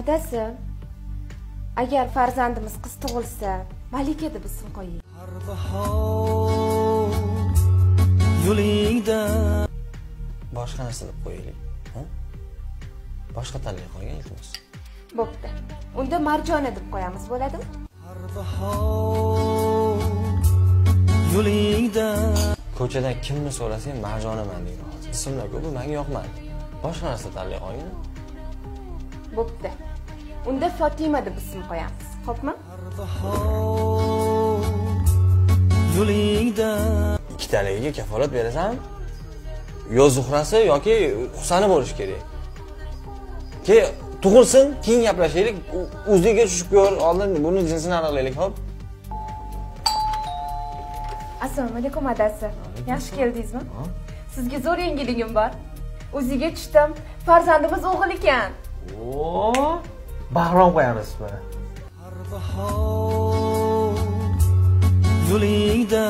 adasi agar farzandimiz qiz tug'ilsa malika deb ism qo'ying har bahor yo'lingda. Boshqa narsa deb qo'yaylik ha? boshqa tanlay qolgan iltimos bo'pti. Unda marjona deb qo'yamiz bo'ladimi? Har bahor yo'lingda. Ko'chadan kimni so'rasang marjonaman deydi. Hozir ismlar ko'pi menga yoqmadi. Boshqa narsa tanlay qolgin bo'pti. Unda fotima deb ism qo'yamiz. Xo'pmi? Yo'lingda ikkitaligiga kafolat berasanmi yo zuhrasi yoki husani bo'lishi kerak. Keyin tug'ilsin keyin gaplashaylik. O'ziga tushib ko'r oldin buni jinsini aniqlaylik ho'p assalomu alaykum adasi. Yaxshi keldingizmi? Sizga zo'r yangiligim bor. O'ziga tushdim. Farzandimiz o'g'il ekan Oo, bahrom qo'yamiz mana har bahor yo'lingda